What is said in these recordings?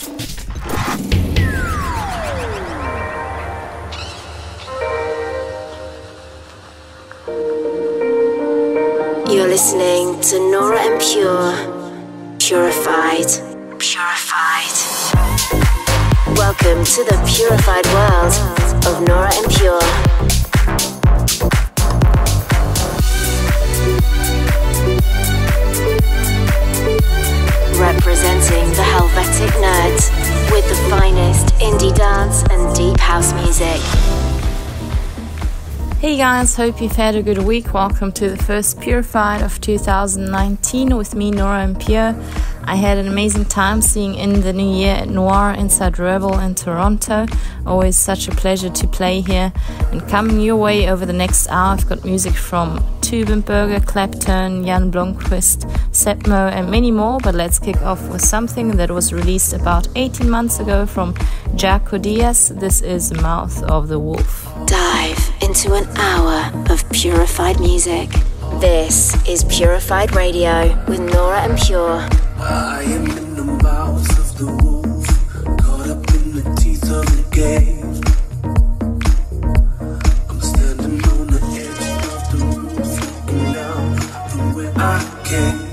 You're listening to Nora En Pure, purified, purified. Welcome to the purified world of Nora En Pure. Representing the Helvetic Nerds with the finest indie dance and deep house music. Hey guys, hope you've had a good week. Welcome to the first Purified of 2019 with me, Nora En Pure. I had an amazing time seeing in the new year at Noir inside Rebel in Toronto. Always such a pleasure to play here. And coming your way over the next hour, I've got music from Tubenberger, Claptone, Jan Blomqvist, Sepmo, and many more. But let's kick off with something that was released about 18 months ago from Jaco Diaz. This is Mouth of the Wolf. Dive into an hour of purified music. This is Purified Radio with Nora En Pure. I am in the mouth of the wolf, caught up in the teeth of the game. I came.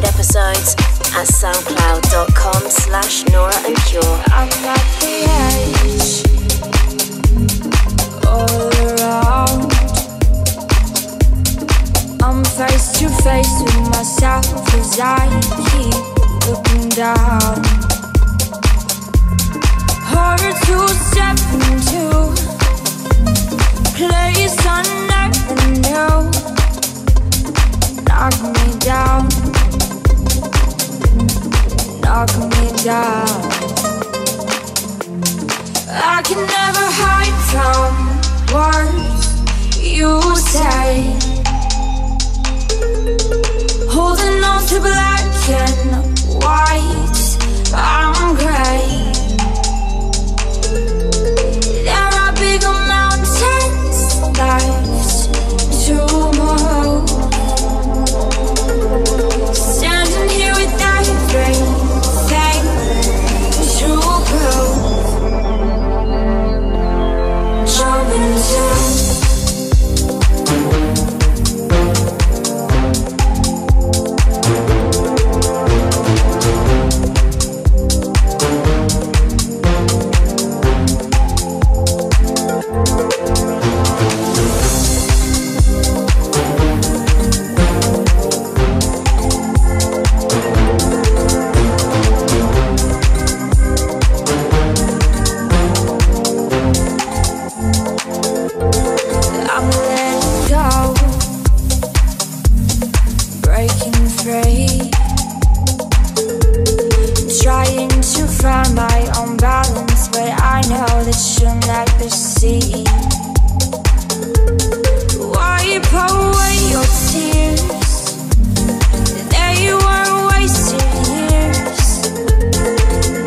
downloads at soundcloud.com slash Nora En Pure. I'm at the edge, all around. I'm face to face with myself as I keep looking down. Down. I can never hide from words you say. Holding on to black and white, I'm gray. Free, trying to find my own balance, but I know that you'll never see. Wipe away your tears, they were wasted years.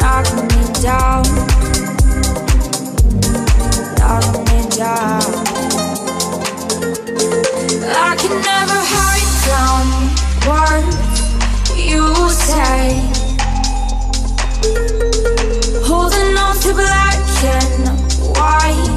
Knock me down, knock me down. I can never hide say. What you say holding on to black and white,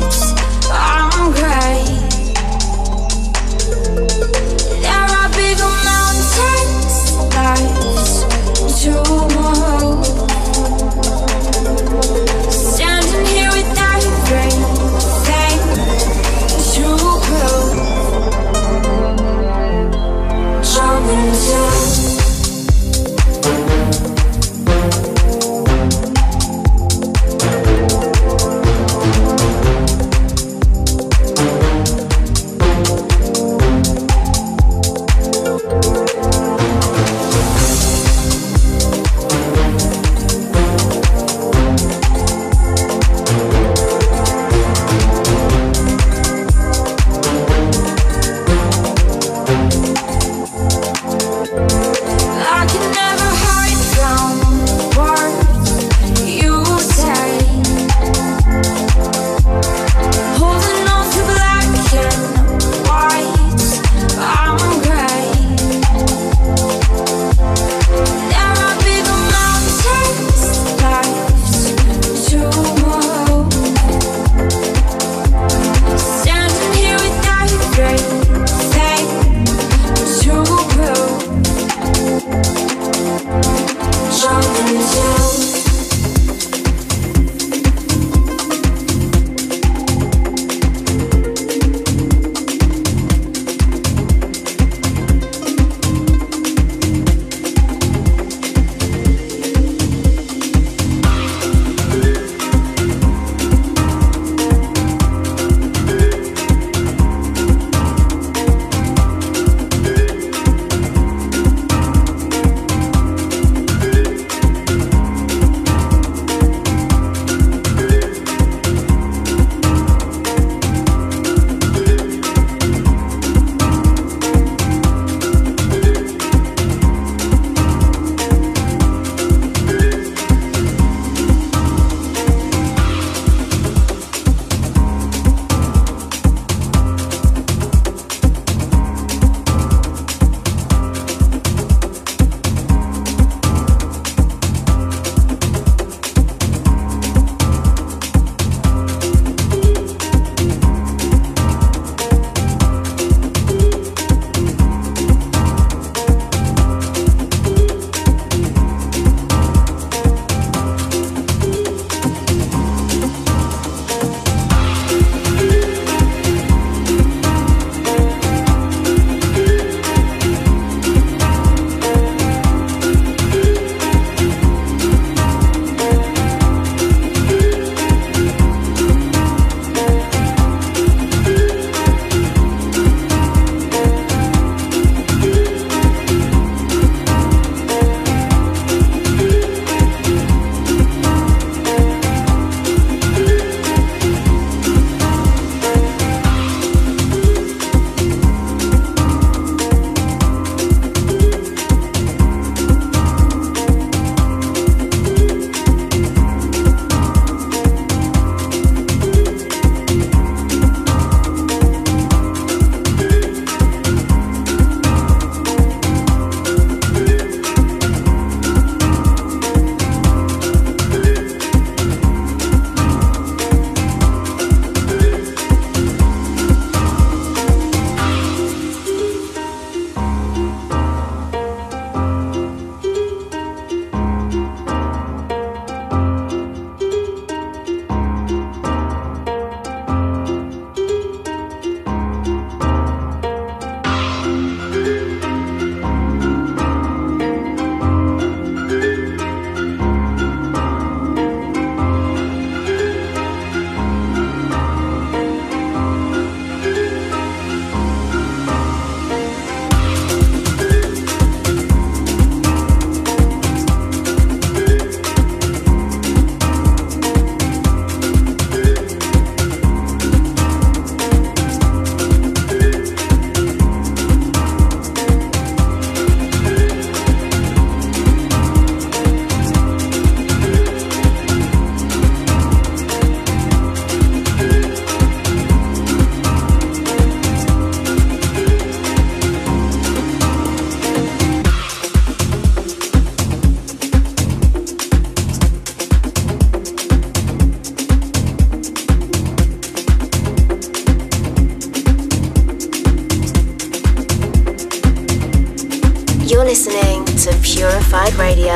Purified Radio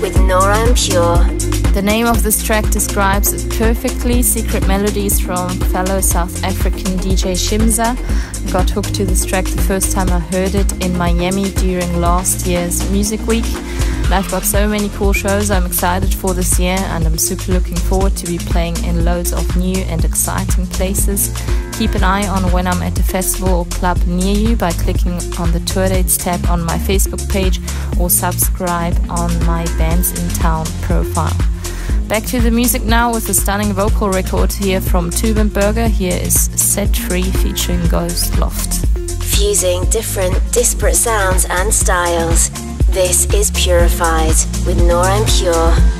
with Nora En Pure. The name of this track describes it perfectly. Secret melodies from fellow South African DJ Shimza. I got hooked to this track the first time I heard it in Miami during last year's Music Week. And I've got so many cool shows I'm excited for this year, and I'm super looking forward to be playing in loads of new and exciting places. Keep an eye on when I'm at a festival or club near you by clicking on the tour dates tab on my Facebook page or subscribe on my Bands in Town profile. Back to the music now with a stunning vocal record here from Tube & Berger. Here is Set Free featuring Ghost Loft. Fusing different, disparate sounds and styles. This is Purified with Nora En Pure.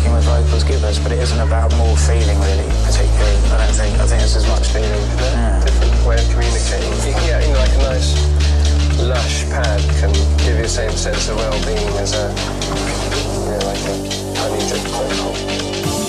Working with vocals give us, but it isn't about more feeling really, particularly. I don't think. I think it's as much feeling. Yeah. Different way of communicating. You can get you know, like a nice lush pad can give you the same sense of well-being as a, you know, like a honey drip vocal.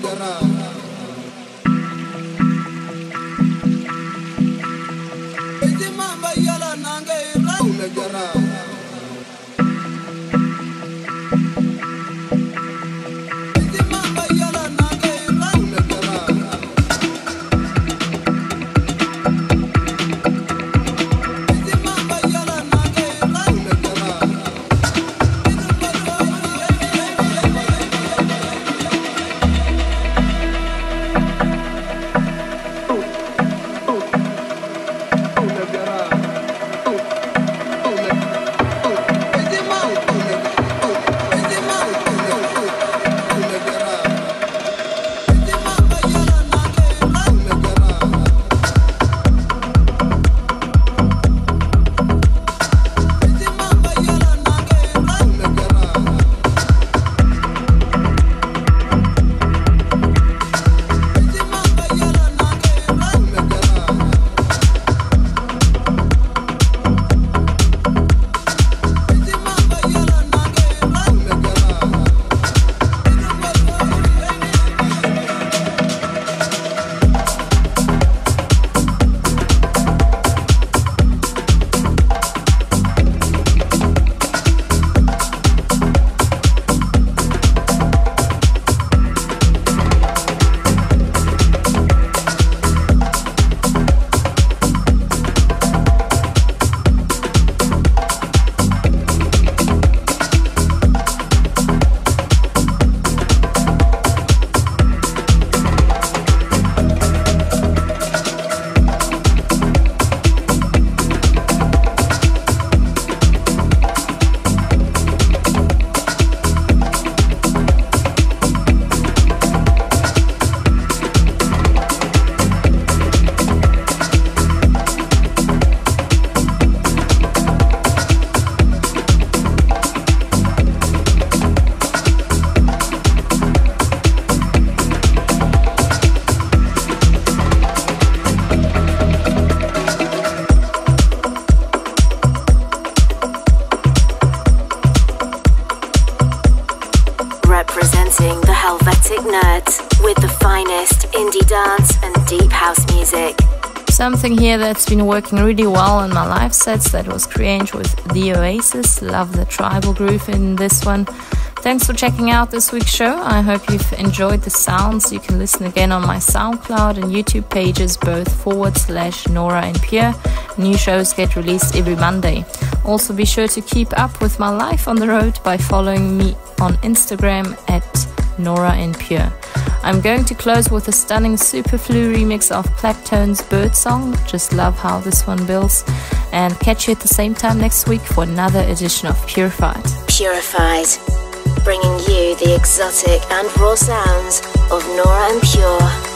Guerra. Something here that's been working really well in my live sets that was created with The Oasis. Love the tribal groove in this one. Thanks for checking out this week's show. I hope you've enjoyed the sounds. You can listen again on my SoundCloud and YouTube pages, both forward slash Nora En Pure. New shows get released every Monday. Also, be sure to keep up with my life on the road by following me on Instagram at Nora En Pure. I'm going to close with a stunning Superflu remix of Claptone's Bird Song. Just love how this one builds. And catch you at the same time next week for another edition of Purified. Purified, bringing you the exotic and raw sounds of Nora En Pure.